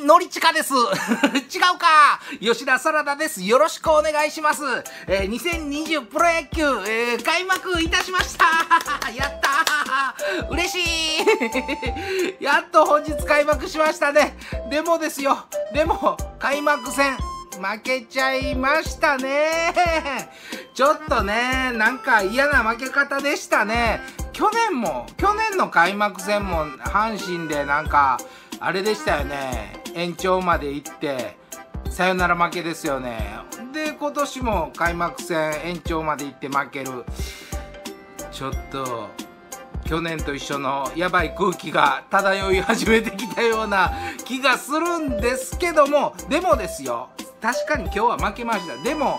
のりちかです。違うか吉田サラダです。よろしくお願いします。えー、2020プロ野球、えー、開幕いたしました やったー 嬉しいやっと本日開幕しましたね。でもですよ。でも、開幕戦、負けちゃいましたね。ちょっとね、なんか嫌な負け方でしたね。去年も、去年の開幕戦も阪神でなんか、あれでしたよね延長まで行ってサヨナラ負けですよね。で今年も開幕戦延長まで行って負ける。ちょっと去年と一緒のやばい空気が漂い始めてきたような気がするんですけどもでもですよ。確かに今日は負けました。でも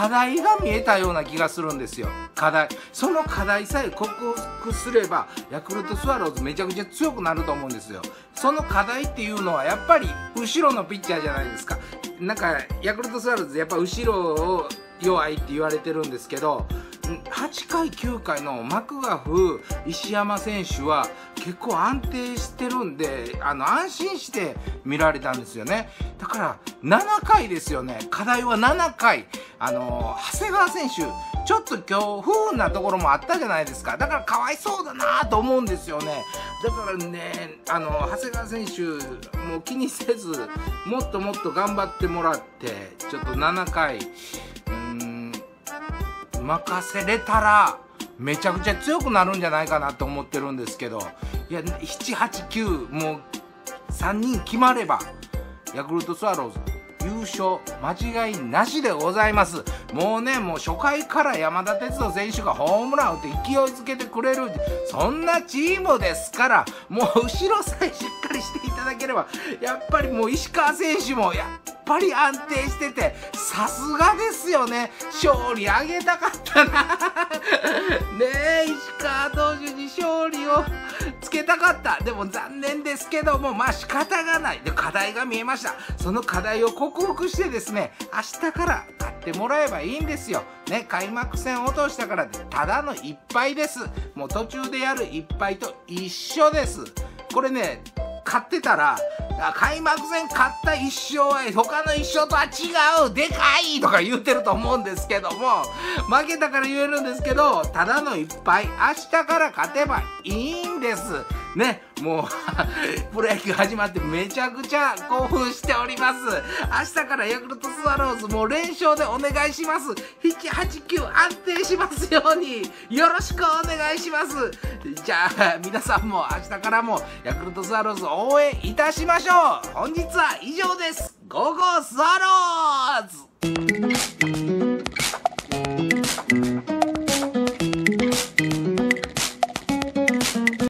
課題が見えたような気がするんですよ。課題。その課題さえ克服すればヤクルトスワローズめちゃくちゃ強くなると思うんですよ。その課題っていうのはやっぱり後ろのピッチャーじゃないですか。なんかヤクルトスワローズやっぱ後ろを弱いって言われてるんですけど8回9回のマクガフ石山選手は結構安定してるんであの安心して見られたんですよね。だから7回ですよね。課題は7回。あの長谷川選手ちょっと今日不運なところもあったじゃないですか。だからかわいそうだなと思うんですよね。だからねあの長谷川選手もう気にせずもっともっと頑張ってもらってちょっと7回任せれたらめちゃくちゃ強くなるんじゃないかなと思ってるんですけど。いや789もう3人決まればヤクルトスワローズ優勝間違いなしでございますもうねもう初回から山田哲人選手がホームラン打って勢いづけてくれるそんなチームですからもう後ろさえしっかりしていただければやっぱりもう石川選手もやっぱり安定してて、さすがですよね。勝利あげたかったな。ねえ、石川投勝利をつけたかった。でも残念ですけども、まあ仕方がない。で、課題が見えました。その課題を克服してですね、明日から買ってもらえばいいんですよ。ね、開幕戦落としたからただの1敗です。もう途中でやる一敗と一緒です。これね、買ってたら、開幕戦勝った1勝は他の1勝とは違うでかいとか言うてると思うんですけども、負けたから言えるんですけど、ただの一敗、明日から勝てばいいんです。ね、もう プロ野球始まってめちゃくちゃ興奮しております。明日からヤクルトスワローズもう連勝でお願いします。789安定しますように、よろしくお願いします。じゃあ、皆さんも明日からもヤクルトスワローズ応援いたしましょう。本日は以上です。ゴーゴースワローズ